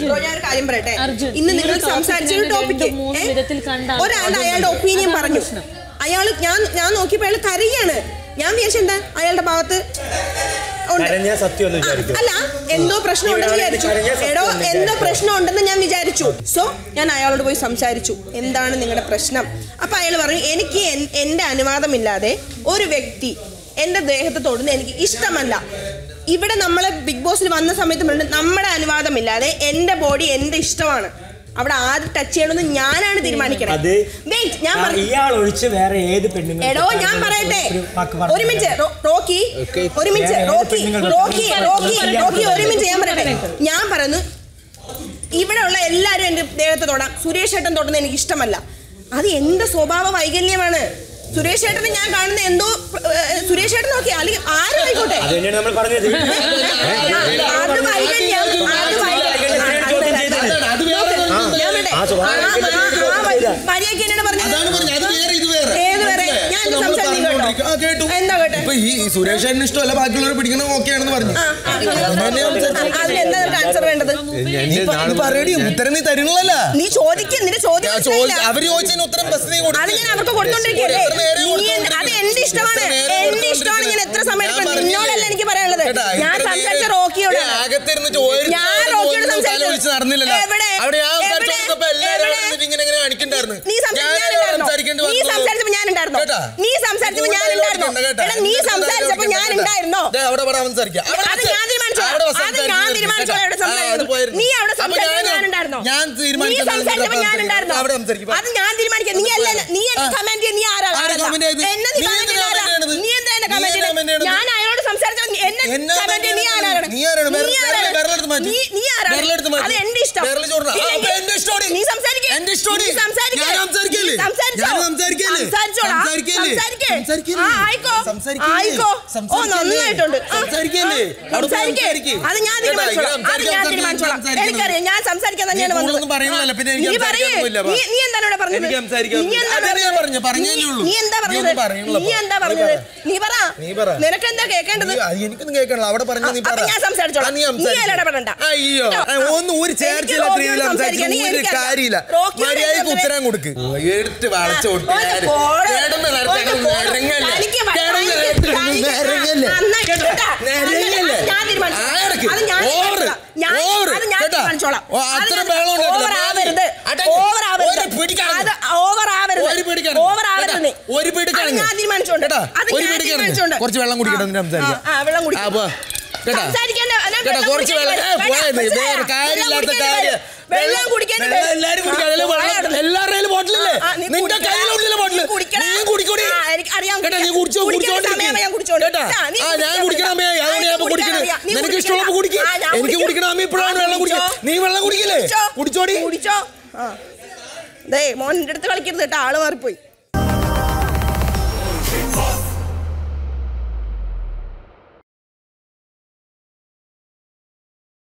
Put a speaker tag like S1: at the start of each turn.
S1: Bro ഞാൻ ഒരു കാര്യം പറയട്ടെ? ഇന്ന് നിങ്ങൾ സംസാരിച്ച ഒരു ടോപ്പിക്
S2: മൂന്ന് വിധത്തിൽ കണ്ടാണ്
S1: ഒരാളുടെ അയാളുടെ ഒപ്പീനിയൻ പറഞ്ഞു. അയാൾ ഞാൻ ഞാൻ നോക്കിയപ്പോൾ അയാൾ കരയാണ്. ഞാൻ വിചാരിച്ചു എന്താ അയാളുടെ ഭാഗത്ത്. അല്ല എന്തോ പ്രശ്നം ഉണ്ടെന്ന് വിചാരിച്ചു. എടോ എന്തോ പ്രശ്നം ഉണ്ടെന്ന് ഞാൻ വിചാരിച്ചു. സോ ഞാൻ അയാളോട് പോയി സംസാരിച്ചു. എന്താണ് നിങ്ങളുടെ പ്രശ്നം? അപ്പൊ അയാൾ പറഞ്ഞു എനിക്ക് എന്റെ അനുവാദമില്ലാതെ ഒരു വ്യക്തി എന്റെ ദേഹത്ത് തൊടുന്ന എനിക്ക് ഇഷ്ടമല്ല. ഇവിടെ നമ്മൾ ബിഗ് ബോസിൽ വന്ന സമയത്ത് പറഞ്ഞിട്ട് നമ്മുടെ അനുവാദമില്ലാതെ എന്റെ ബോഡി എന്റെ ഇഷ്ടമാണ്. അവിടെ ആദ്യം ടച്ച് ചെയ്യണമെന്ന് ഞാനാണ്
S3: തീരുമാനിക്കുന്നത്
S1: വെയിറ്റ് ഞാൻ
S3: ഒഴിച്ച് വേറെ ഏത്
S1: എടോ ഞാൻ പറയട്ടെ.
S3: ഒരു വാക്ക് പറഞ്ഞു
S1: ഒരു മിനിറ്റ് റോക്കി ഒരു minute Rocky Rocky Rocky Rocky ഒരു മിനിറ്റ് ഞാൻ പറയട്ടെ. ഞാൻ പറയുന്നു ഇവിടെ ഉള്ള എല്ലാവരും എന്റെ ദേഹത്തെ തൊടാം. സുരേഷ് ഏട്ടൻ തൊടുന്നത് എനിക്ക് ഇഷ്ടമല്ല. അത് എന്റെ സ്വഭാവ വൈകല്യമാണ്. സുരേഷ് ചേട്ടനെ ഞാൻ കാണുന്ന എന്തോ സുരേഷ് ഏട്ടൻ നോക്കി അല്ലെങ്കിൽ ആരും ആയിക്കോട്ടെ
S3: അത്
S1: വൈകല്യം എന്നോട്
S4: വേറെ
S1: ഏത് വേറെ? ഞാൻ ഇത്
S4: കേട്ടോ
S1: എന്താ
S4: ഈ സുരേഷ് ഇഷ്ടമല്ല ബാക്കിയുള്ളവർ പിടിക്കണം ഓക്കെ ആണെന്ന് പറഞ്ഞു ഉത്തരം നീ തരുന്നില്ല
S1: നീ ചോദിക്കും നിന്റെ ചോദ്യം.
S4: അവർ ചോദിച്ചതിന് ഉത്തരം ബസ് നീ കൊടുക്ക്.
S1: അവർക്ക് നീ അത് എന്റെ ഇഷ്ടമാണ്. എന്റെ ഇഷ്ടമാണ് ഞാൻ എത്ര സമയം? നിന്നോടല്ല എനിക്ക് പറയാനുള്ളത്. ഞാൻ സംസാരിച്ച റോക്കിയോട് ഞാൻ റോക്കിയോട് സംസാരിച്ചു.
S4: നടന്നില്ലല്ലോ. അവിടെ ഞാൻ ഇങ്ങനെ ഇങ്ങനെ കാണിക്കണ്ടായിരുന്നു
S1: നീ സംസാരിച്ച
S4: ഞാനല്ലേ
S1: ഞാനുണ്ടായിരുന്നോ?
S4: സംസാരിക്കേണ്ടി
S1: നീ
S4: വന്നത്?
S1: സംസാരിച്ചപ്പോ ഞാൻ
S4: ഉണ്ടായിരുന്നോ
S1: നീ സംസാരിച്ചപ്പോ
S4: ഞാൻ
S1: ഉണ്ടായിരുന്നോ നീ സംസാരിച്ചപ്പോ
S4: ഞാൻ
S1: ഞാനുണ്ടായിരുന്നോ?
S4: ദേ, അവിടെ പറ സംസാരിക്കാം അവിടെ
S1: അത് ഞാൻ തീരുമാനിച്ചോ
S4: അവിടെ
S1: അത് ഞാൻ
S4: തീർത്ത്
S1: അവിടെ.
S4: പോയിരുന്നു.
S1: നീ അവിടെ സംസാരിച്ചപ്പോ
S4: ഞാൻ
S1: ഞാനുണ്ടായിരുന്നോ?
S4: ഞാൻ
S1: നീ സംസാരിച്ചപ്പോ?
S4: അവിടെ സംസാരിക്കും.
S1: അത് ഞാൻ തീരുമാനിക്കാം നീ അല്ല നീ എന്നെ കമന്റ് ചെയ്യാൻ നീ ആരാ
S4: ആരാ
S1: കമന്റ്
S4: comment ചെയ്തത്?
S1: എന്നെ നീ comment
S4: ചെയ്യണത്?
S1: നീ എന്താ എന്നെ
S4: കമന്റ്
S1: ചെയ്യുന്നത്? ഞാൻ അയാളോട് സംസാരിച്ചപ്പോ എന്നെ ചെയ്യാൻ നീ ആരാണ്?
S4: നീ ആരാണ്?
S1: നീ ആരാണ്?
S4: മാറ്റി.
S1: നീ- നീ ആരാണ്?
S4: വിരലെടുത്ത് മാറ്റി.
S1: അത് എന്റെ ഇഷ്ടം. നീ സംസാരിക്ക്. നീ സംസാരിക്ക്. അത് ഞാൻ തീരുമാനിച്ചോളാം. അത് ഞാൻ തീരുമാനിച്ചോളാം. എനിക്കറിയാം ഞാൻ സംസാരിക്കാൻ തന്നെയാണ് വന്നത്. നീ പറയേ. നീ- നീ എന്താണ് ഇവിടെ പറഞ്ഞത് നീ എന്താണ് പറഞ്ഞത്? നീ- എന്താ പറഞ്ഞത്? നീ എന്താ പറഞ്ഞത്? നീ. നിനക്ക് എന്താ കേൾക്കേണ്ടത്
S4: നീ- അത് എനിക്കൊന്നും കേൾക്കണല്ലോ. അവിടെ പറഞ്ഞ നീ
S1: ഞാൻ സംസാരിച്ചോളാം.
S4: നീ
S1: ഇടപെടണ്ട.
S4: അയ്യോ.
S1: കേട്ടോ?
S4: ആ, ഒന്നും ഒരു
S1: എനിക്ക്
S4: ചേർച്ചയില്ല
S1: റോക്കിയോട് സംസാരിക്കാൻ
S4: ഒരു കാര്യമില്ല.
S1: മര്യാദയ്ക്ക്
S4: ഉത്തരം കൊടുക്ക്. എടുത്ത് അത്ര ബഹളം ഉണ്ടാക്കില്ല.
S1: ഓവർ ആവരുത്.
S4: അടങ്ങ്.
S1: ഓവർ ആവരുത്.
S4: ഒരു പിടിക്കാണ്.
S1: അത് ഓവർ ആവരുത്.
S4: ഒരു പിടിക്കാണ്.
S1: ഓവർ ആവരുത്
S4: ഒരു പിടിക്കാണ്.
S1: ഞാൻ തീരുമാനിച്ചോണ്ട്.
S4: കേട്ടാ? ഒരു പിടിക്കാണ്. കുറച്ച് വെള്ളം കുടിക്കണം, സംസാരിക്കാം.
S1: വെള്ളം കുടിക്കാം.
S4: കേട്ടാ? കുറച്ച് വെള്ളം- കാര്യമില്ലാത്ത കാര്യം.
S1: വെള്ളം വരും.
S4: എല്ലാരും
S1: ആ,
S4: കുടിക്കാം. അതിലെ വെള്ളം
S1: പോരാടുന്നു.
S4: എല്ലാവരുടെ കയ്യിലും ബോട്ടിലല്ലേ നിന്റെ. കയ്യിലുണ്ടല്ലോ ബോട്ടിൽ
S1: നീ
S4: കുടിക്കൂടി
S1: എനിക്കറിയാം
S4: നീ
S1: കുടിക്കാൻ.
S4: കുടിച്ചോ കുടിച്ചോണ്ടിരിക്കും. കേട്ടാ
S1: ആ,
S4: ഞാൻ കുടിക്കണം അമ്മേ ഞാൻ ഇപ്പൊ
S1: ആ,
S4: കുടിക്കണേ
S1: കുടിക്കാൻ അറിയാം. നീ
S4: നിനക്ക്. ഇഷ്ടമുള്ളപ്പോ കുടിക്കും എനിക്ക് കുടിക്കണം അമ്മ ഇപ്പോഴാണ് വെള്ളം കുടിക്കുക നീ വെള്ളം കുടിക്കില്ലേ കുടിച്ചോടി
S1: കുടിച്ചോ ദേ മോന്റെ അടുത്ത് കളിക്കരുത് കേട്ടോ. ആൾ മാറിപ്പോയി.